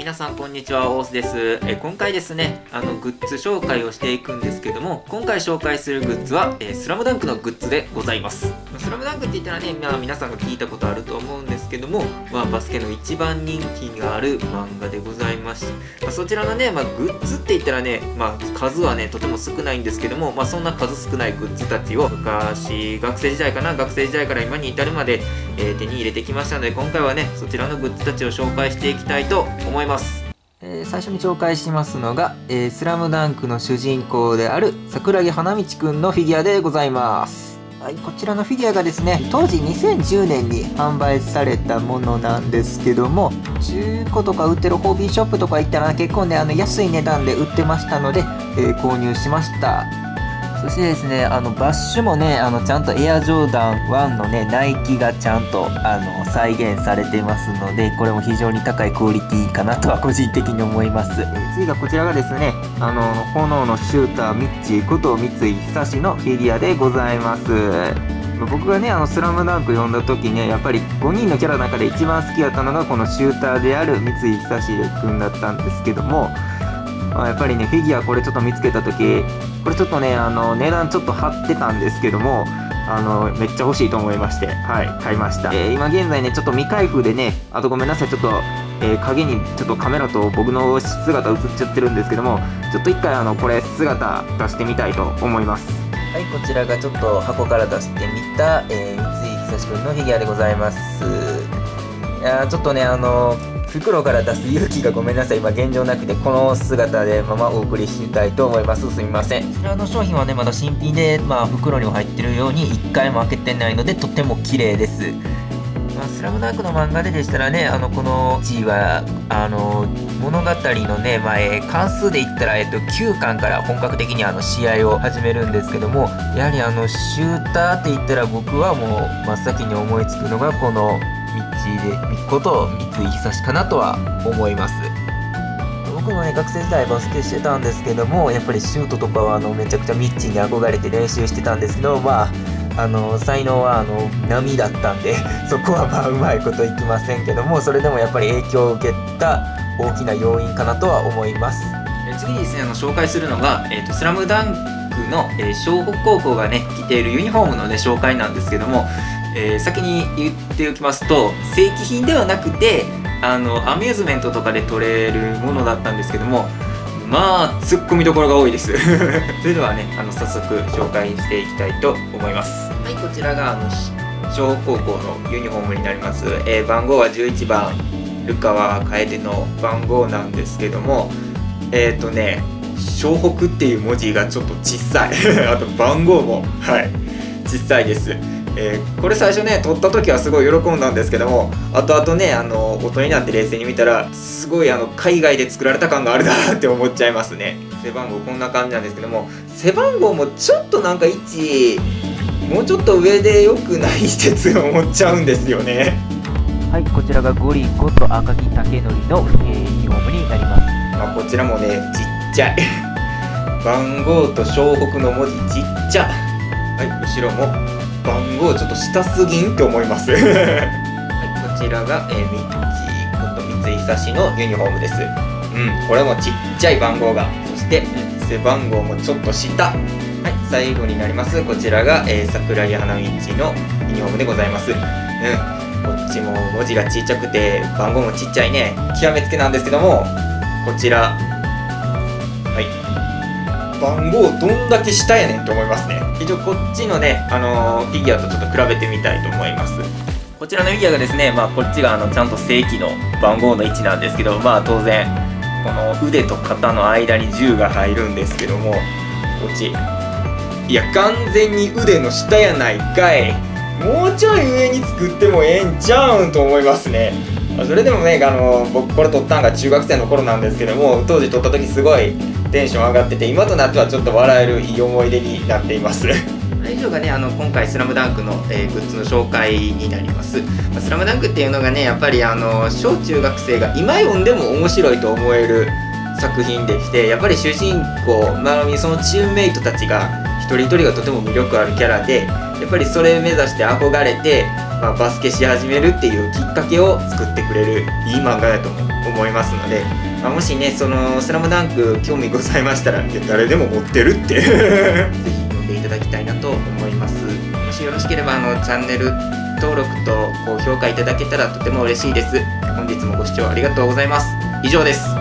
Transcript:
皆さんこんにちはオースです。え今回ですねあのグッズ紹介をしていくんですけども今回紹介するグッズは、え、スラムダンクのグッズでございます。スラムダンクって言ったらね、まあ、皆さんが聞いたことあると思うんですけども、まあ、バスケの一番人気がある漫画でございます、まあ、そちらのね、まあ、グッズって言ったらね、まあ、数はねとても少ないんですけども、まあ、そんな数少ないグッズたちを昔学生時代かな学生時代から今に至るまで、えー、手に入れてきましたので今回はねそちらのグッズたちを紹介していきたいと思います。ますえー、最初に紹介しますのが、えー、スラムダンクの主人公である桜木花道くんのフィギュアでございます。はい、こちらのフィギュアがですね、当時2010年に販売されたものなんですけども、中古とか売ってるホービーショップとか行ったら結構ね、あの安い値段で売ってましたので、えー、購入しました。そしてですね、あの、バッシュもね、あの、ちゃんとエアジョーダン1のね、ナイキがちゃんと、あの、再現されてますので、これも非常に高いクオリティかなとは個人的に思います。え次がこちらがですね、あの、炎のシューターミッチーこと三井久志のフィギュアでございます。僕がね、あの、スラムダンク読んだ時ね、やっぱり5人のキャラの中で一番好きだったのがこのシューターである三井久志君だったんですけども、まあ、やっぱりね、フィギュアこれちょっと見つけた時、これちょっとね、あの、値段ちょっと張ってたんですけども、あの、めっちゃ欲しいと思いまして、はい、買いました。えー、今現在ね、ちょっと未開封でね、あとごめんなさい、ちょっと、えー、影にちょっとカメラと僕の姿映っちゃってるんですけども、ちょっと一回あの、これ姿出してみたいと思います。はい、こちらがちょっと箱から出してみた、えー、三井久しぶりのフィギュアでございます。いやちょっとね、あの袋から出す勇気がごめんなさい。今現状なくてこの姿でままお送りしたいと思います。すみません。こちらの商品はねまだ新品でまあ袋にも入ってるように1回も開けてないのでとても綺麗です。まあ、スラムダンクの漫画ででしたらね、あの、この1位は、あの、物語のね、まあ、えー、関数で言ったら、えっと、9巻から本格的にあの、試合を始めるんですけども、やはりあの、シューターって言ったら僕はもう、真っ先に思いつくのが、この、でことを三井久志かなとは思います。僕もね学生時代バスケしてたんですけどもやっぱりシュートとかはあのめちゃくちゃミッチーに憧れて練習してたんですけどまああの才能はあの波だったんで そこはまあうまいこといきませんけどもそれでもやっぱり影響を受けた大きな要因かなとは思います。次にですねあの紹介するのが「えーと、スラムダンクの、えー、湘北高校がね着ているユニフォームのね紹介なんですけどもえー、先に言っておきますと正規品ではなくてあのアミューズメントとかで取れるものだったんですけどもまあツッコミどころが多いです。それではねあの早速紹介していきたいと思います。はいこちらがあの小高校のユニフォームになります、えー、番号は11番ルカワ楓の番号なんですけどもえっ、ー、とね湘北っていう文字がちょっと小さい。あと番号もはい小さいです。えー、これ最初ね撮った時はすごい喜んだんですけども後々ねあの大人になって冷静に見たらすごいあの海外で作られた感があるなって思っちゃいますね。背番号こんな感じなんですけども背番号もちょっとなんか位置もうちょっと上で良くない説を思っちゃうんですよね。はいこちらがゴリゴと赤木武則の、えー、ユニフォームになります、まあ、こちらもねちっちゃい。番号と湘北の文字ちっちゃ。はい後ろも番号ちょっと下すぎん？って思います。はい、こちらが、えー、ミッチーこと三井久志のユニフォームです。うんこれもちっちゃい番号が。そして背番号もちょっと下。はい最後になります。こちらが、えー、桜木花道のユニフォームでございます。うんこっちも文字がちっちゃくて番号もちっちゃいね。極めつけなんですけどもこちら。はい。番号どんだけ下やねんって思いますね。一応こっちのね、あのー、フィギュアとちょっと比べてみたいと思います。こちらのフィギュアがですね、まあ、こっちがあのちゃんと正規の番号の位置なんですけどまあ当然この腕と肩の間に銃が入るんですけどもこっち。いや完全に腕の下やないかい。もうちょい上に作ってもええんちゃうんと思いますね。それでもねあの僕これ撮ったんが中学生の頃なんですけども当時撮った時すごいテンション上がってて今となってはちょっと笑えるいい思い出になっています。以上がねあの今回「スラムダンクの、えー、グッズの紹介になります「まスラムダンクっていうのがねやっぱりあの小中学生が今読んでも面白いと思える作品でしてやっぱり主人公なのにそのチームメイトたちが一人一人がとても魅力あるキャラでやっぱりそれ目指して憧れてまあ、バスケし始めるっていうきっかけを作ってくれるいい漫画だと思いますので、まあ、もしねその「スラムダンク興味ございましたら誰でも持ってるって。ぜひ読んでいただきたいなと思います。もしよろしければあのチャンネル登録と高評価いただけたらとても嬉しいです。本日もご視聴ありがとうございます。以上です